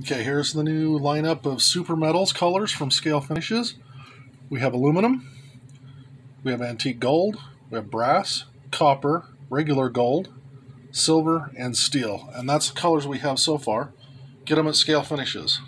Okay, here's the new lineup of Super Metals colors from Scale Finishes. We have aluminum, we have antique gold, we have brass, copper, regular gold, silver, and steel. And that's the colors we have so far. Get them at Scale Finishes.